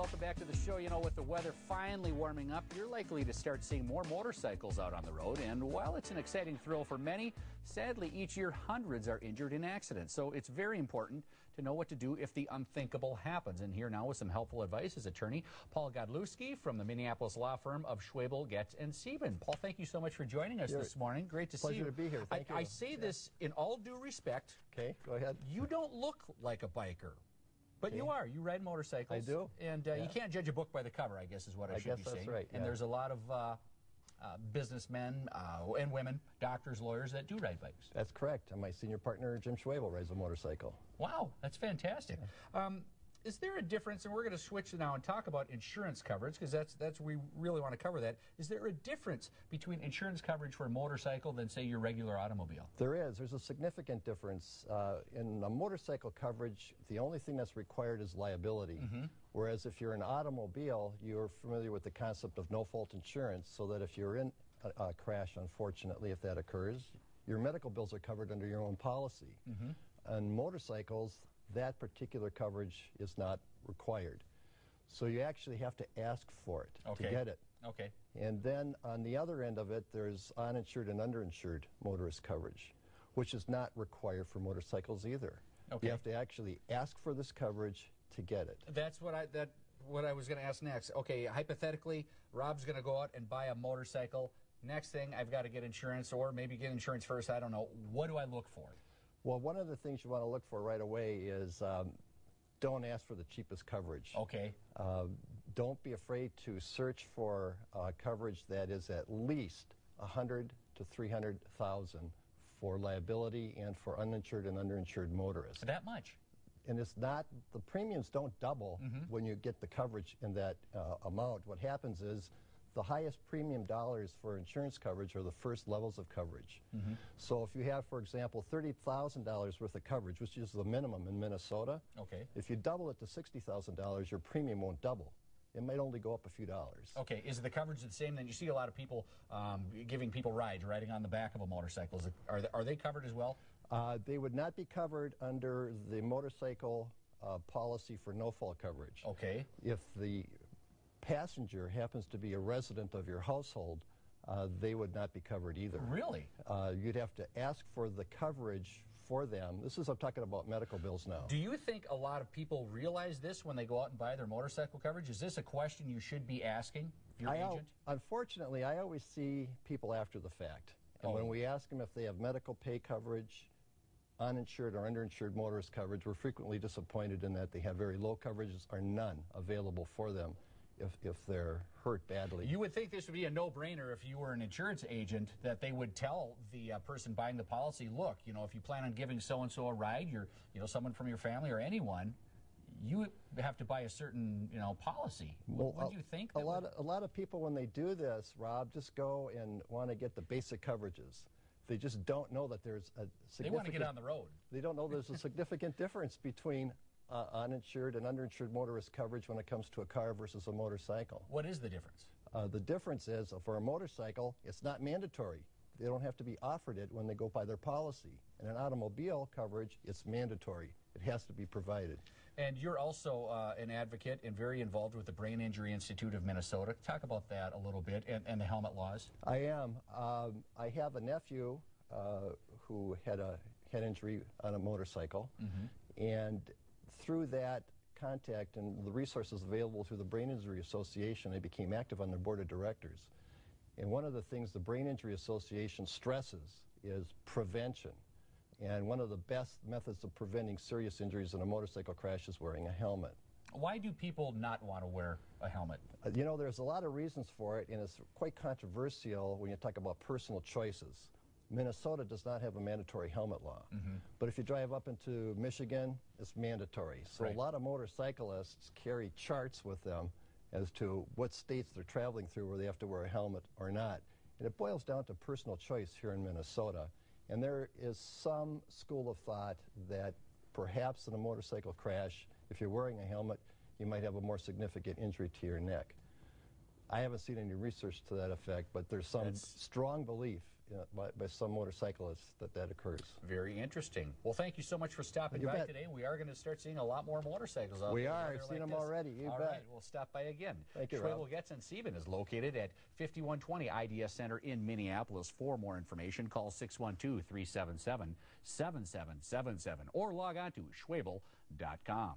welcome back to the show. You know, with the weather finally warming up, you're likely to start seeing more motorcycles out on the road. And while it's an exciting thrill for many, sadly, each year hundreds are injured in accidents. So it's very important to know what to do if the unthinkable happens. And here now with some helpful advice is attorney Paul Godlewski from the Minneapolis law firm of Schwebel, Goetz, and Sieben. Paul, thank you so much for joining us You're this morning. Great to see you. Pleasure to be here. Thank I, you. I say Yeah. this in all due respect. Okay, go ahead. You don't look like a biker. But you are. You ride motorcycles. I do. And uh, you can't judge a book by the cover, I guess is what I, I should guess be that's saying. right, And there's a lot of uh, uh, businessmen uh, and women, doctors, lawyers that do ride bikes. That's correct. And my senior partner, Jim Schwebel, rides a motorcycle. Wow, that's fantastic. Um, is there a difference, and we're going to switch now and talk about insurance coverage because that's that's we really want to cover that. Is there a difference between insurance coverage for a motorcycle than say your regular automobile? There is. There's a significant difference. Uh, in a motorcycle coverage, the only thing that's required is liability. Mm-hmm. Whereas if you're an automobile, you're familiar with the concept of no-fault insurance, so that if you're in a, a crash, unfortunately, if that occurs, your medical bills are covered under your own policy. Mm-hmm. On motorcycles, that particular coverage is not required. So you actually have to ask for it Okay. to get it. Okay. And then on the other end of it, there's uninsured and underinsured motorist coverage, which is not required for motorcycles either. Okay. You have to actually ask for this coverage to get it. That's what I that what I was going to ask next. Okay, hypothetically, Rob's going to go out and buy a motorcycle. Next thing, I've got to get insurance, or maybe get insurance first. I don't know. What do I look for? Well, one of the things you want to look for right away is um, don't ask for the cheapest coverage. Okay. Uh, don't be afraid to search for uh, coverage that is at least 100 to 300,000 for liability and for uninsured and underinsured motorists. That much. and it's not the premiums don't double when you get the coverage in that uh, amount. What happens is the highest premium dollars for insurance coverage are the first levels of coverage. So if you have, for example, thirty thousand dollars worth of coverage, which is the minimum in Minnesota, Okay. if you double it to sixty thousand dollars, your premium won't double. It might only go up a few dollars. Okay. Is the coverage the same? Then you see a lot of people um, giving people rides, riding on the back of a motorcycle. Is it, are they, are they covered as well? Uh, they would not be covered under the motorcycle uh, policy for no-fault coverage. Okay. If the passenger happens to be a resident of your household, uh, they would not be covered either. Really? Uh, you'd have to ask for the coverage for them. This is, I'm talking about medical bills now. Do you think a lot of people realize this when they go out and buy their motorcycle coverage? Is this a question you should be asking your I agent? unfortunately, I always see people after the fact. And Oh. when we ask them if they have medical pay coverage, uninsured or underinsured motorist coverage, we're frequently disappointed in that they have very low coverages or none available for them if, if they're hurt badly. You would think this would be a no-brainer if you were an insurance agent that they would tell the uh, person buying the policy, look, you know, if you plan on giving so-and-so a ride, you're, you know, someone from your family or anyone, you have to buy a certain, you know, policy. Well, Would a- you think? a lot would- of, a lot of people when they do this, Rob, just go and want to get the basic coverages. They just don't know that there's a significant. they want to get on the road. They don't know there's a significant difference between uh, uninsured and underinsured motorist coverage when it comes to a car versus a motorcycle. What is the difference? Uh, the difference is for a motorcycle, it's not mandatory. They don't have to be offered it when they go by their policy. In an automobile coverage, it's mandatory. It has to be provided. And you're also uh, an advocate and very involved with the Brain Injury Institute of Minnesota. Talk about that a little bit and, and the helmet laws. I am. Um, I have a nephew uh, who had a head injury on a motorcycle, and through that contact and the resources available through the Brain Injury Association, I became active on their board of directors. And one of the things the Brain Injury Association stresses is prevention. And one of the best methods of preventing serious injuries in a motorcycle crash is wearing a helmet. Why do people not want to wear a helmet? Uh, You know, there's a lot of reasons for it, and it's quite controversial when you talk about personal choices. Minnesota does not have a mandatory helmet law. But if you drive up into Michigan, it's mandatory. So Right. a lot of motorcyclists carry charts with them as to what states they're traveling through where they have to wear a helmet or not. And it boils down to personal choice here in Minnesota. And there is some school of thought that perhaps in a motorcycle crash, if you're wearing a helmet, you might have a more significant injury to your neck. I haven't seen any research to that effect, but there's some That's- strong belief uh, by, by some motorcyclists that that occurs. Very interesting. Well, thank you so much for stopping You by bet. today. We are going to start seeing a lot more motorcycles out We there. are. weather I've seen like them this. already. You All bet. right, we'll stop by again. Thank you, Schwebel. Goetz, and Sieben is located at 5120 IDS Center in Minneapolis. For more information, call 612 377 7777 or log on to schwebel.com.